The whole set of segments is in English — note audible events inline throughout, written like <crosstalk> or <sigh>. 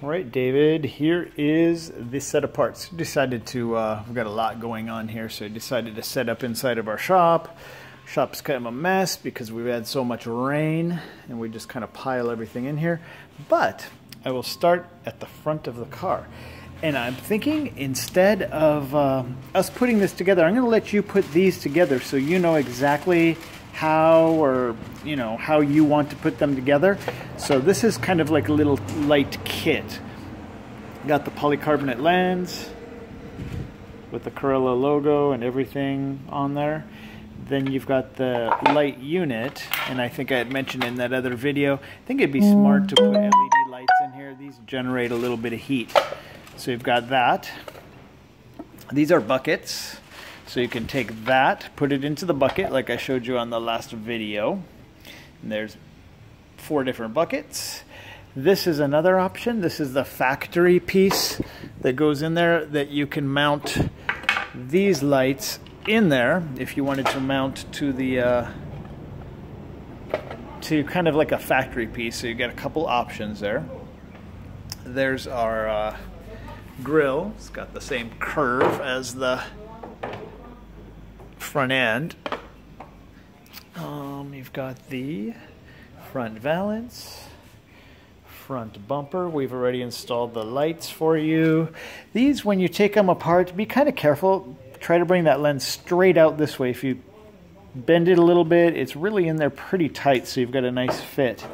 All right, David, here is the set of parts. Decided to, uh, we've got a lot going on here, so I decided to set up inside of our shop. Shop's kind of a mess because we've had so much rain and we just kind of pile everything in here. But I will start at the front of the car. And I'm thinking instead of uh, us putting this together, I'm going to let you put these together so you know exactly how or you know how you want to put them together. So this is kind of like a little light kit. Got the polycarbonate lens with the Carello logo and everything on there. Then you've got the light unit, and I think I had mentioned in that other video, I think it'd be smart to put LED lights in here. These generate a little bit of heat. So you've got that. These are buckets. So you can take that, put it into the bucket like I showed you on the last video. And there's four different buckets. This is another option. This is the factory piece that goes in there that you can mount these lights in there if you wanted to mount to the uh, to kind of like a factory piece. So you get a couple options there. There's our uh, grill. It's got the same curve as the front end. Um, you've got the front valance, front bumper. We've already installed the lights for you. These, when you take them apart, be kind of careful. Try to bring that lens straight out this way. If you bend it a little bit, it's really in there pretty tight, so you've got a nice fit.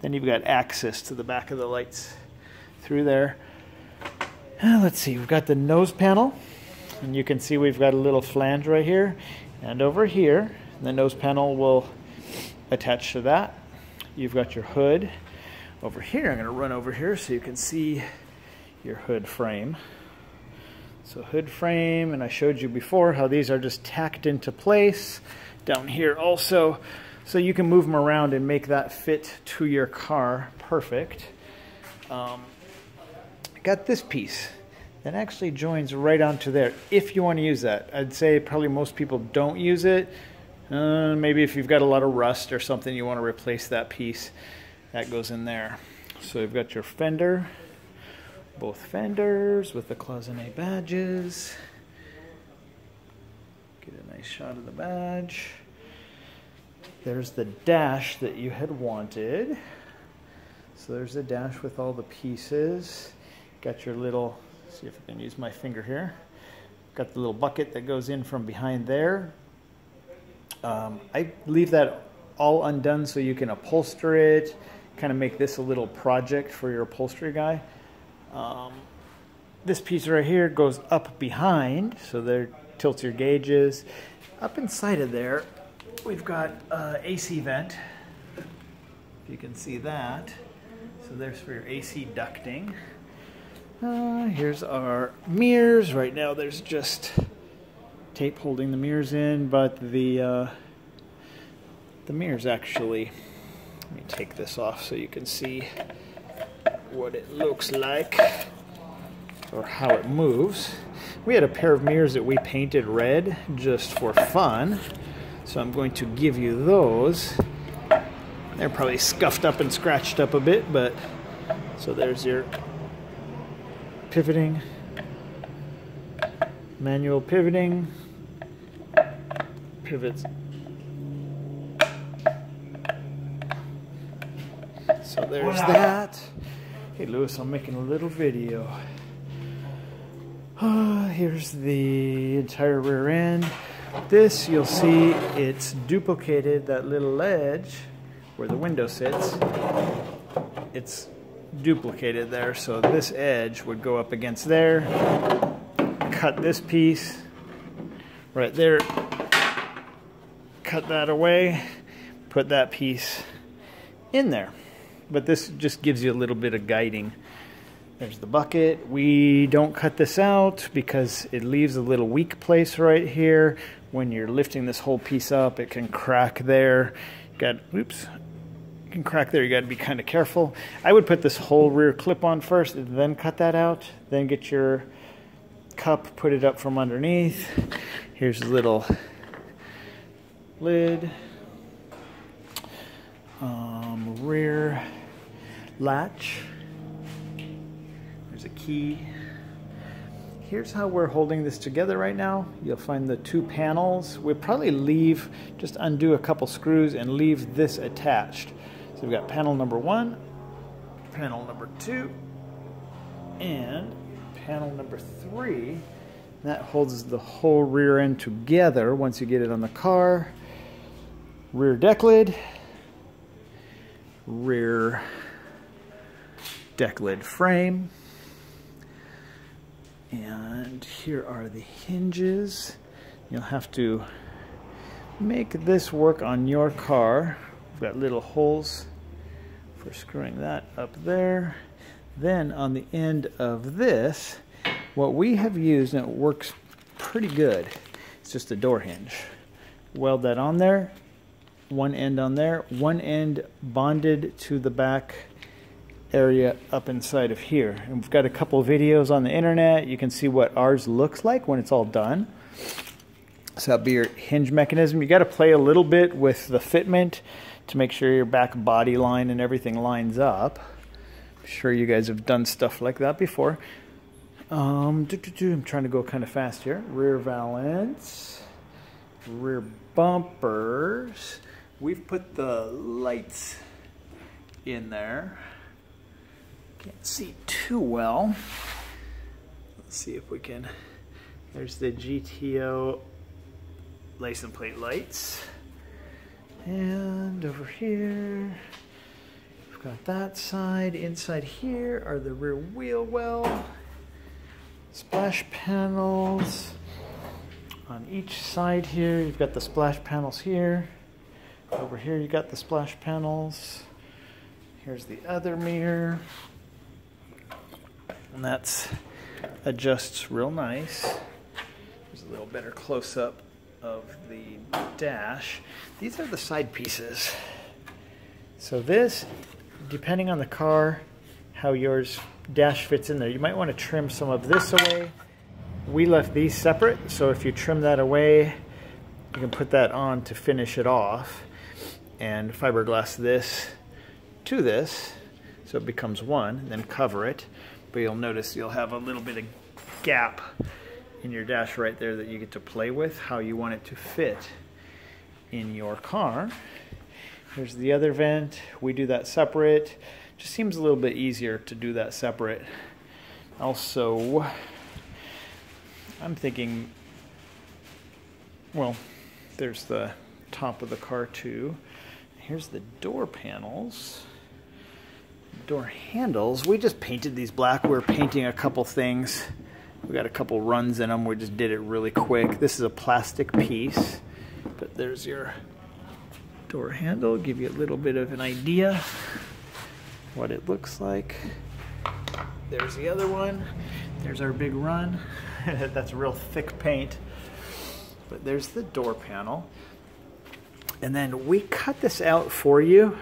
Then you've got access to the back of the lights through there. Uh, let's see, we've got the nose panel. And you can see we've got a little flange right here and over here. The nose panel will attach to that. You've got your hood over here. I'm to run over here so you can see your hood frame. So hood frame, and I showed you before how these are just tacked into place down here also. So you can move them around and make that fit to your car perfect. Um, got this piece that actually joins right onto there if you want to use that. I'd say probably most people don't use it. Uh, maybe if you've got a lot of rust or something, you want to replace that piece. That goes in there. So you've got your fender, both fenders with the cloisonne badges. Get a nice shot of the badge. There's the dash that you had wanted. So there's the dash with all the pieces. Got your little See if I can use my finger here. Got the little bucket that goes in from behind there. Um, I leave that all undone so you can upholster it, kind of make this a little project for your upholstery guy. Um, this piece right here goes up behind, so there tilts your gauges. Up inside of there, we've got uh, AC vent. If you can see that. So there's for your AC ducting. Uh, here's our mirrors. Right now there's just tape holding the mirrors in, but the uh, the mirrors actually, let me take this off so you can see what it looks like or how it moves. We had a pair of mirrors that we painted red just for fun, so I'm going to give you those. They're probably scuffed up and scratched up a bit, but so there's your pivoting, manual pivoting, pivots. So there's that. Hey Lewis, I'm making a little video. Uh, here's the entire rear end. This, you'll see it's duplicated, that little ledge where the window sits. It's duplicated there. So this edge would go up against there, cut this piece right there, cut that away, put that piece in there. But this just gives you a little bit of guiding. There's the bucket. We don't cut this out because it leaves a little weak place right here. When you're lifting this whole piece up, it can crack there. Got, oops, can crack there. You got to be kind of careful. I would put this whole rear clip on first, then cut that out. Then get your cup, put it up from underneath. Here's a little lid. Um, rear latch. There's a key. Here's how we're holding this together right now. You'll find the two panels. We'll probably leave, just undo a couple screws and leave this attached. So we've got panel number one, panel number two, and panel number three. That holds the whole rear end together once you get it on the car. Rear deck lid, rear deck lid frame. And here are the hinges. You'll have to make this work on your car. We've got little holes for screwing that up there. Then on the end of this, what we have used, and it works pretty good, it's just a door hinge. Weld that on there, one end on there, one end bonded to the back area up inside of here. And we've got a couple videos on the internet. You can see what ours looks like when it's all done. So that'll be your hinge mechanism. You got to play a little bit with the fitment to make sure your back body line and everything lines up. I'm sure you guys have done stuff like that before. Um, doo -doo -doo, I'm trying to go kind of fast here. Rear valance, rear bumpers. We've put the lights in there. Can't see too well. Let's see if we can. There's the GTO license plate lights. And over here, we've got that side. Inside here are the rear wheel well, splash panels. On each side here, you've got the splash panels here. Over here, you got the splash panels. Here's the other mirror and that's adjusts real nice. There's a little better close-up of the dash. These are the side pieces. So this, depending on the car, how yours dash fits in there, you might want to trim some of this away. We left these separate, so if you trim that away, you can put that on to finish it off and fiberglass this to this so it becomes one, then cover it but you'll notice you'll have a little bit of gap in your dash right there that you get to play with, how you want it to fit in your car. Here's the other vent. We do that separate. Just seems a little bit easier to do that separate. Also, I'm thinking, well, there's the top of the car too. Here's the door panels door handles, we just painted these black. We are painting a couple things. We got a couple runs in them. We just did it really quick. This is a plastic piece, but there's your door handle. Give you a little bit of an idea what it looks like. There's the other one. There's our big run. <laughs> That's real thick paint. But there's the door panel. And then we cut this out for you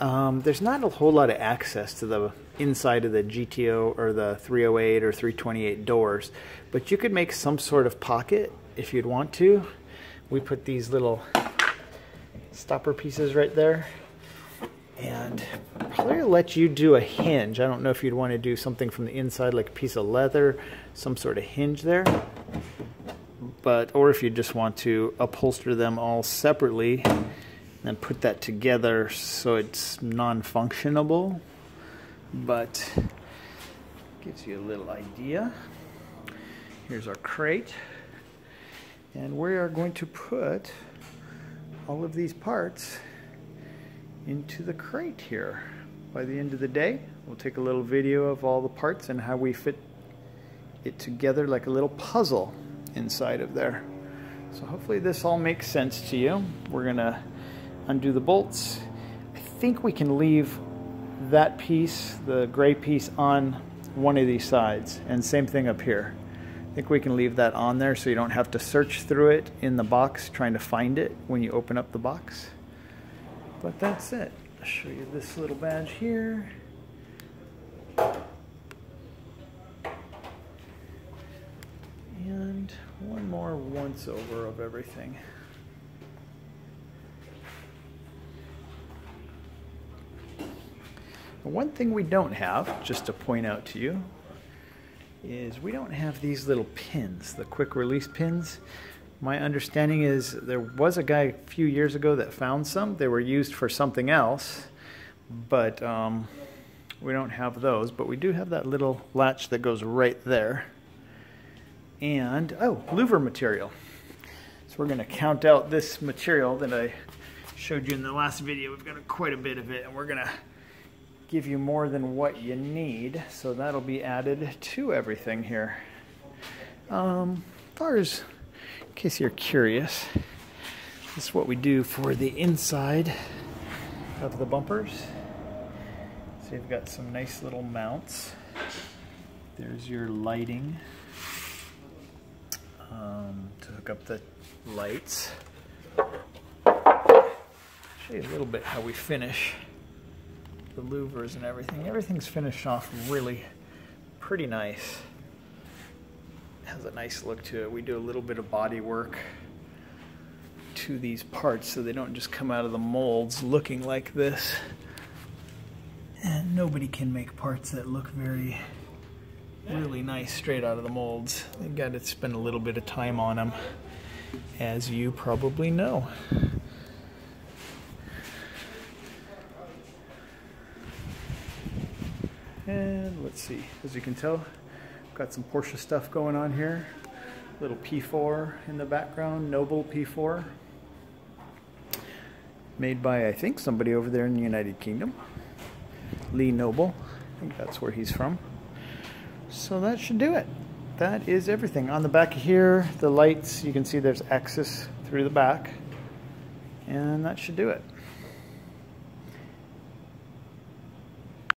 um, there's not a whole lot of access to the inside of the GTO or the 308 or 328 doors, but you could make some sort of pocket if you'd want to. We put these little stopper pieces right there and probably let you do a hinge. I don't know if you'd want to do something from the inside like a piece of leather, some sort of hinge there. But, or if you just want to upholster them all separately, and put that together so it's non-functionable but gives you a little idea. Here's our crate. And we are going to put all of these parts into the crate here. By the end of the day we'll take a little video of all the parts and how we fit it together like a little puzzle inside of there. So hopefully this all makes sense to you. We're gonna undo the bolts. I think we can leave that piece, the gray piece, on one of these sides. And same thing up here. I think we can leave that on there so you don't have to search through it in the box trying to find it when you open up the box. But that's it. I'll show you this little badge here. And one more once over of everything. One thing we don't have, just to point out to you, is we don't have these little pins, the quick release pins. My understanding is there was a guy a few years ago that found some. They were used for something else, but um, we don't have those. But we do have that little latch that goes right there. And, oh, louver material. So we're going to count out this material that I showed you in the last video. We've got quite a bit of it, and we're going to give you more than what you need. So that'll be added to everything here. Um, as far as, in case you're curious, this is what we do for the inside of the bumpers. So you've got some nice little mounts. There's your lighting um, to hook up the lights. Show you a little bit how we finish the louvers and everything. Everything's finished off really pretty nice. Has a nice look to it. We do a little bit of body work to these parts so they don't just come out of the molds looking like this. And nobody can make parts that look very really nice straight out of the molds. You got to spend a little bit of time on them, as you probably know. And let's see, as you can tell, got some Porsche stuff going on here. Little P4 in the background, Noble P4. Made by, I think, somebody over there in the United Kingdom. Lee Noble, I think that's where he's from. So that should do it. That is everything. On the back here, the lights, you can see there's axis through the back. And that should do it.